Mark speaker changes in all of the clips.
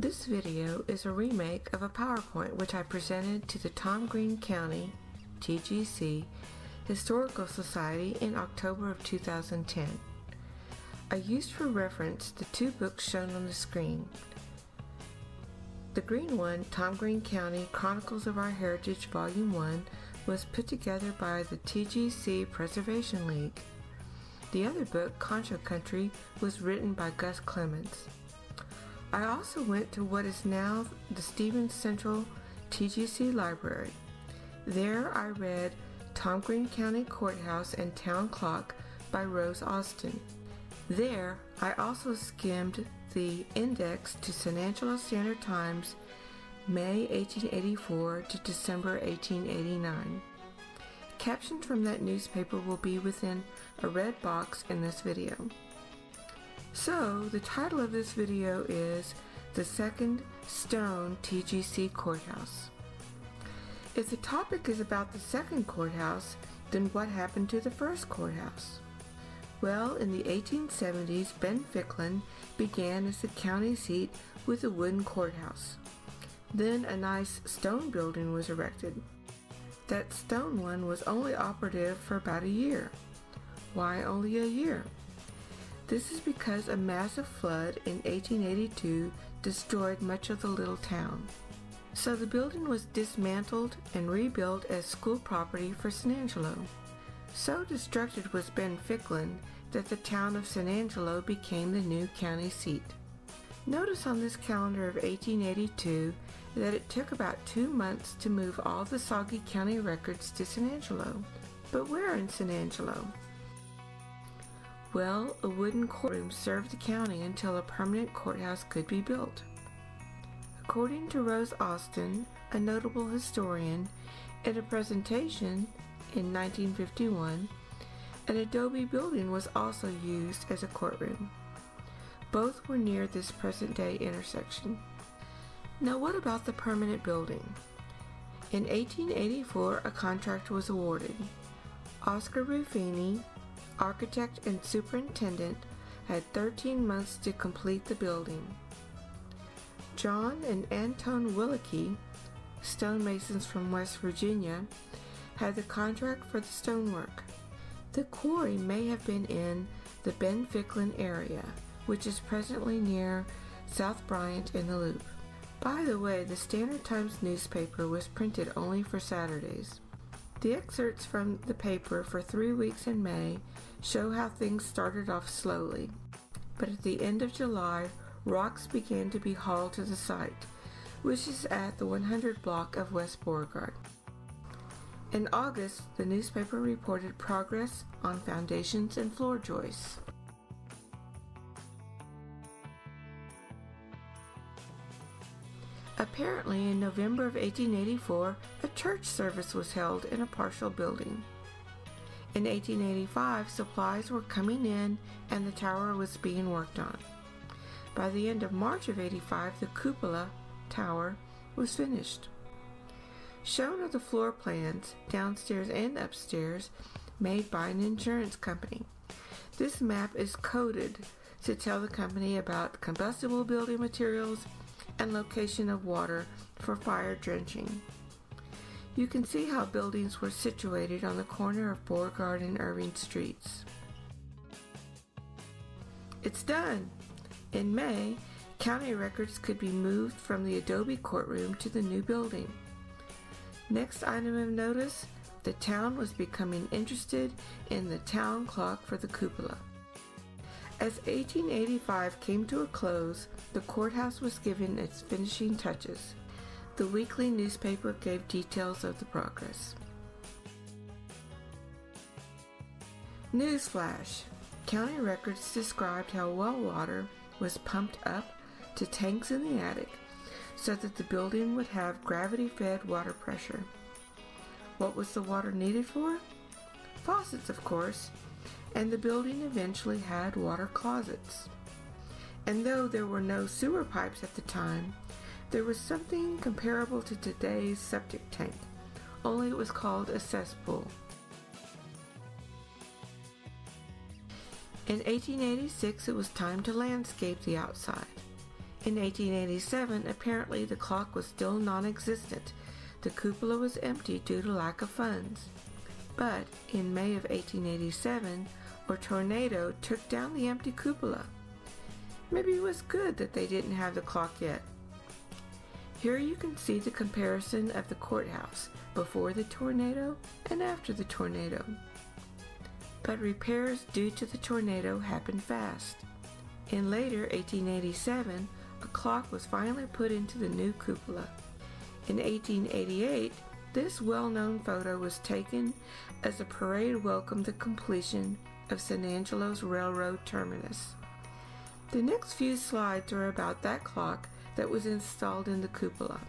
Speaker 1: This video is a remake of a PowerPoint which I presented to the Tom Green County, TGC, Historical Society in October of 2010. I used for reference the two books shown on the screen. The green one, Tom Green County Chronicles of Our Heritage Volume 1, was put together by the TGC Preservation League. The other book, Concho Country, was written by Gus Clemons. I also went to what is now the Stephens Central TGC Library. There I read Tom Green County Courthouse and Town Clock by Rose Austin. There I also skimmed the index to San Angelo Standard Times May 1884 to December 1889. Captions from that newspaper will be within a red box in this video. So, the title of this video is The Second Stone TGC Courthouse. If the topic is about the second courthouse, then what happened to the first courthouse? Well, in the 1870s, Ben Ficklin began as the county seat with a wooden courthouse. Then a nice stone building was erected. That stone one was only operative for about a year. Why only a year? This is because a massive flood in 1882 destroyed much of the little town. So the building was dismantled and rebuilt as school property for San Angelo. So destructed was Ben Ficklin that the town of San Angelo became the new county seat. Notice on this calendar of 1882 that it took about two months to move all the Soggy County records to San Angelo. But where in San Angelo? Well, a wooden courtroom served the county until a permanent courthouse could be built. According to Rose Austin, a notable historian, in a presentation in 1951, an adobe building was also used as a courtroom. Both were near this present day intersection. Now, what about the permanent building? In 1884, a contract was awarded. Oscar Ruffini, architect and superintendent, had 13 months to complete the building. John and Anton Willicke, stonemasons from West Virginia, had the contract for the stonework. The quarry may have been in the Ben Ficklin area, which is presently near South Bryant in the Loop. By the way, the Standard Times newspaper was printed only for Saturdays. The excerpts from the paper for three weeks in May show how things started off slowly, but at the end of July, rocks began to be hauled to the site, which is at the 100 block of West Beauregard. In August, the newspaper reported progress on foundations and floor joists. Apparently, in November of 1884, a church service was held in a partial building. In 1885, supplies were coming in and the tower was being worked on. By the end of March of 85, the cupola tower was finished. Shown are the floor plans, downstairs and upstairs, made by an insurance company. This map is coded to tell the company about combustible building materials and location of water for fire drenching. You can see how buildings were situated on the corner of Beauregard and Irving Streets. It's done! In May, county records could be moved from the Adobe courtroom to the new building. Next item of notice the town was becoming interested in the town clock for the cupola. As 1885 came to a close, the courthouse was given its finishing touches. The weekly newspaper gave details of the progress. Newsflash County records described how well water was pumped up to tanks in the attic so that the building would have gravity fed water pressure. What was the water needed for? Faucets, of course, and the building eventually had water closets. And though there were no sewer pipes at the time, there was something comparable to today's septic tank, only it was called a cesspool. In 1886, it was time to landscape the outside. In 1887, apparently the clock was still non existent. The cupola was empty due to lack of funds. But in May of 1887, a tornado took down the empty cupola. Maybe it was good that they didn't have the clock yet. Here you can see the comparison of the courthouse before the tornado and after the tornado. But repairs due to the tornado happened fast. In later 1887, a clock was finally put into the new cupola. In 1888, this well-known photo was taken as a parade welcomed the completion of San Angelo's railroad terminus. The next few slides are about that clock that was installed in the cupola.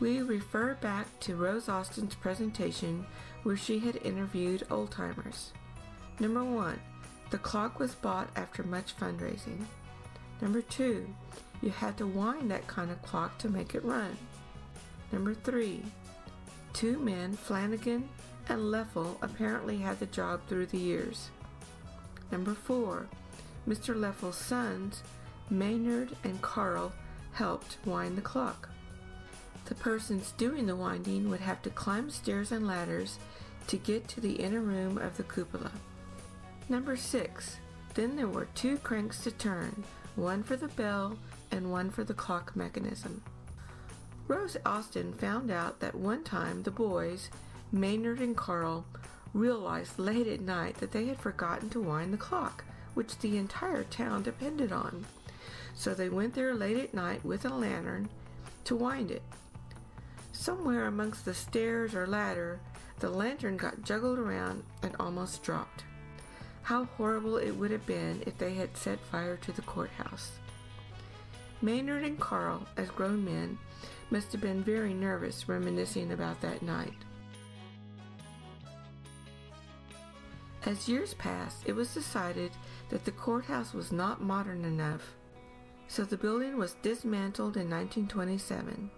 Speaker 1: We refer back to Rose Austin's presentation where she had interviewed old timers. Number one, the clock was bought after much fundraising. Number two, you had to wind that kind of clock to make it run. Number three, two men, Flanagan and Leffel, apparently had the job through the years. Number four, Mr. Leffel's sons, Maynard and Carl, helped wind the clock. The persons doing the winding would have to climb stairs and ladders to get to the inner room of the cupola. Number six, then there were two cranks to turn, one for the bell and one for the clock mechanism. Rose Austin found out that one time the boys, Maynard and Carl, realized late at night that they had forgotten to wind the clock, which the entire town depended on. So they went there late at night with a lantern to wind it. Somewhere amongst the stairs or ladder, the lantern got juggled around and almost dropped. How horrible it would have been if they had set fire to the courthouse. Maynard and Carl, as grown men, must have been very nervous reminiscing about that night. As years passed, it was decided that the courthouse was not modern enough, so the building was dismantled in 1927.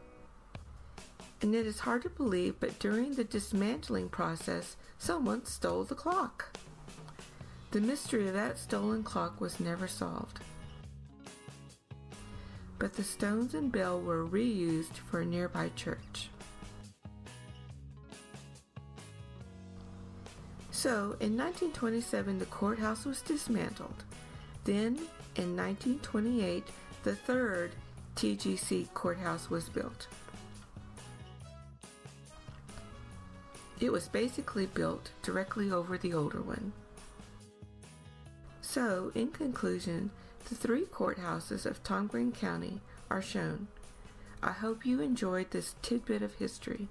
Speaker 1: And it is hard to believe, but during the dismantling process, someone stole the clock. The mystery of that stolen clock was never solved. But the stones and bell were reused for a nearby church. So, in 1927, the courthouse was dismantled. Then, in 1928, the third TGC courthouse was built. It was basically built directly over the older one. So, in conclusion, the three courthouses of Tom Green County are shown. I hope you enjoyed this tidbit of history.